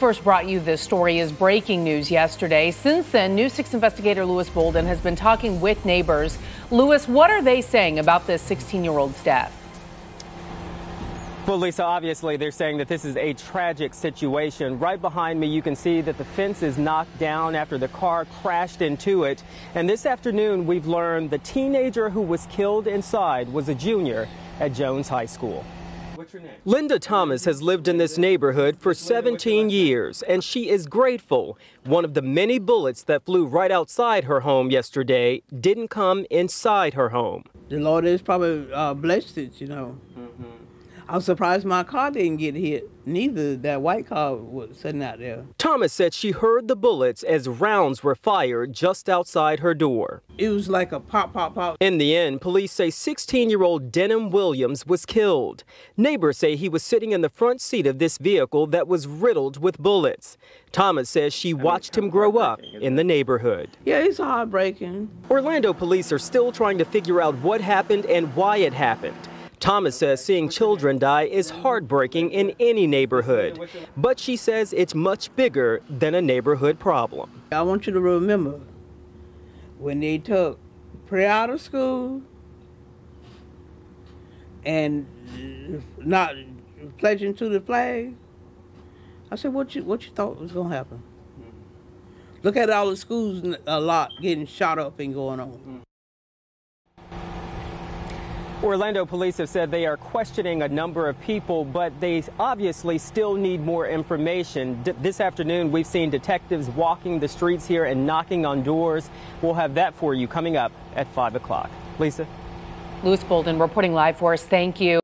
first brought you this story is breaking news yesterday. Since then, News 6 investigator Louis Bolden has been talking with neighbors. Louis, what are they saying about this 16 year old's death? Well, Lisa, obviously they're saying that this is a tragic situation. Right behind me, you can see that the fence is knocked down after the car crashed into it. And this afternoon, we've learned the teenager who was killed inside was a junior at Jones High School. What's your name? Linda Thomas has lived in this neighborhood for 17 years, and she is grateful. One of the many bullets that flew right outside her home yesterday didn't come inside her home. The Lord is probably uh, blessed it, you know. Mm-hmm. I'm surprised my car didn't get hit. Neither that white car was sitting out there. Thomas said she heard the bullets as rounds were fired just outside her door. It was like a pop, pop, pop. In the end, police say 16-year-old Denham Williams was killed. Neighbors say he was sitting in the front seat of this vehicle that was riddled with bullets. Thomas says she watched him grow up in the neighborhood. Yeah, it's heartbreaking. Orlando police are still trying to figure out what happened and why it happened. Thomas says seeing children die is heartbreaking in any neighborhood, but she says it's much bigger than a neighborhood problem. I want you to remember when they took prayer out of school and not pledging to the flag, I said, what you, what you thought was going to happen? Hmm. Look at all the schools a lot getting shot up and going on. Hmm. Orlando police have said they are questioning a number of people, but they obviously still need more information. D this afternoon, we've seen detectives walking the streets here and knocking on doors. We'll have that for you coming up at 5 o'clock. Lisa? Louis Bolden reporting live for us. Thank you.